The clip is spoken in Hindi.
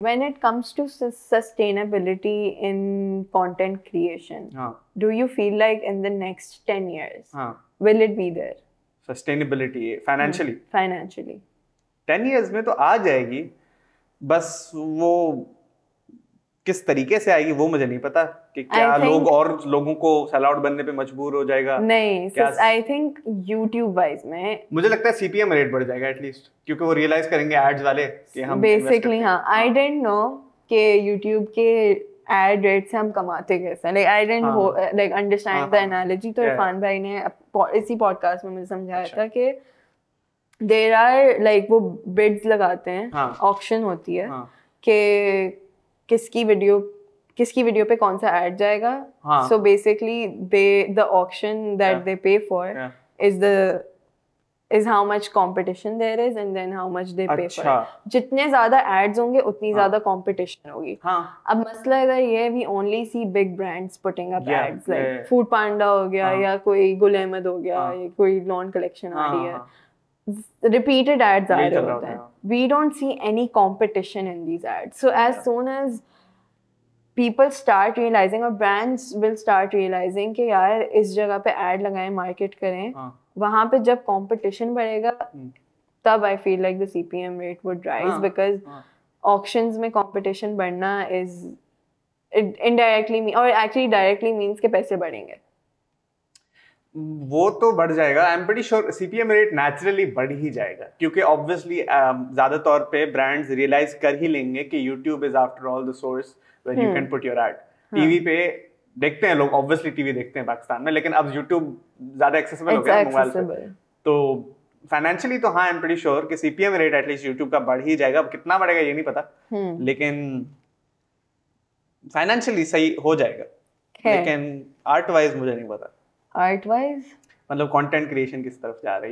when it comes to sus- sustainability in content creation हाँ do you feel like in the next 10 years हाँ will it be there sustainability financially financially ten years में तो आ जाएगी बस वो किस तरीके से आएगी वो मुझे नहीं पता कि क्या think- लोग और लोगों को सेल आउट बनने पे मजबूर हो जाएगा नहीं आई थिंक यूट्यूब वाइज में मुझे लगता है सीपीएम रेट बढ़ जाएगा एटलीस्ट क्योंकि वो रियलाइज़ करेंगे एड्स वाले कि हम बेसिकली हाँ आई डेंट नो कि यूट्यूब के एड रेट से हम कमाते कैसे like I don't. Like understand the. Analogy तो. इरफान भाई ने इसी पॉडकास्ट में मुझे समझाया अच्छा। था कि देर आर लाइक वो बिड्स लगाते हैं हाँ। होती है हाँ कि किसकी वीडियो किसकी वीडियो पे कौन सा ऐड जाएगा हाँ। So basically they the auction that they pay for is the much competition there is and then how much they pay for अच्छा it. जितने ज़्यादा एड्स होंगे उतनी हाँ। ज़्यादा कंपटीशन होगी हाँ अब मसला इधर ये है we only see big brands putting up ads like. Foodpanda हो गया हाँ। या कोई गुल अहमद हो गया। या कोई लॉन कलेक्शन आ रही हाँ, repeated ads होता हैं है, we don't see any competition in these ads so as Yeah. soon as people start realizing or brands will start realizing कि यार इस जगह पे ad लगाएँ मार्केट करें हाँ वहाँ पे जब कंपटीशन बढ़ेगा हम्म। तब I feel like the CPM rate would rise because. Auctions में कंपटीशन बढ़ना इज़ इनडायरेक्टली और एक्चुअली डायरेक्टली मींस के पैसे बढ़ेंगे वो तो बढ़ जाएगा। I am pretty sure CPM rate naturally बढ़ ही जाएगा। क्योंकि ऑब्वियसली ज़्यादा तौर पे ब्रांड्स रियलाइज़ कर ही लेंगे कि YouTube is after all the source where you. Can put your ad TV पे देखते हैं लोग ऑब्वियसली टीवी देखते हैं पाकिस्तान में लेकिन अब यूट्यूब ज़्यादा एक्सेसिबल हो गया मोबाइल पे। तो फाइनेंशियली तो हाँ आई एम प्रीटी श्योर कि CPM rate at least YouTube का बढ़ ही जाएगा। अब कितना बढ़ेगा ये नहीं पता। हम्म लेकिन फाइनेंशियली सही हो जाएगा। लेकिन आर्ट वाइज मुझे नहीं पता। आर्ट वाइज मतलब कंटेंट क्रिएशन किस तरफ़ जा रही